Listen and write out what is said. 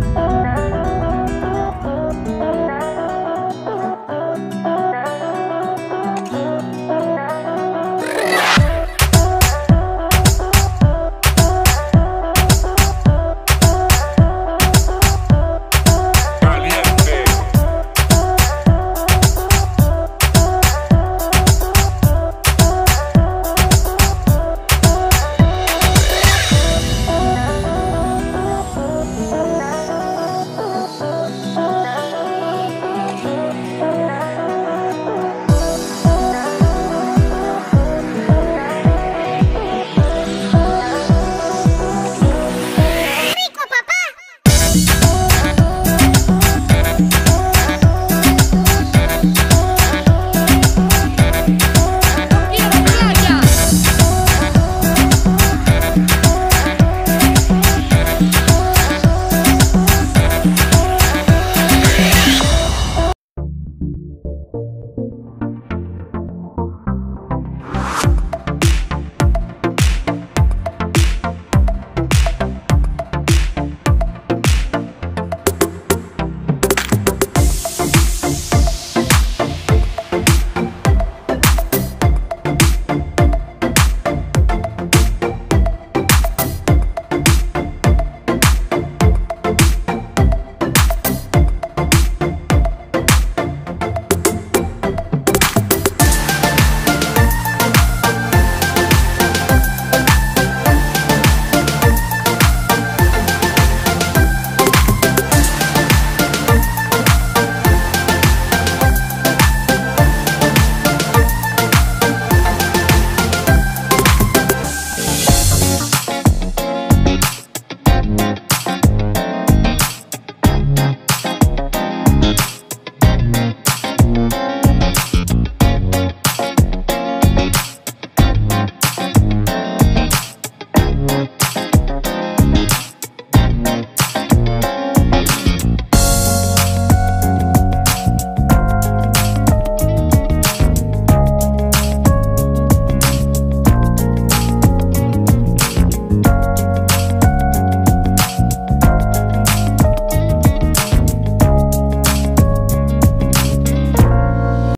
Bye.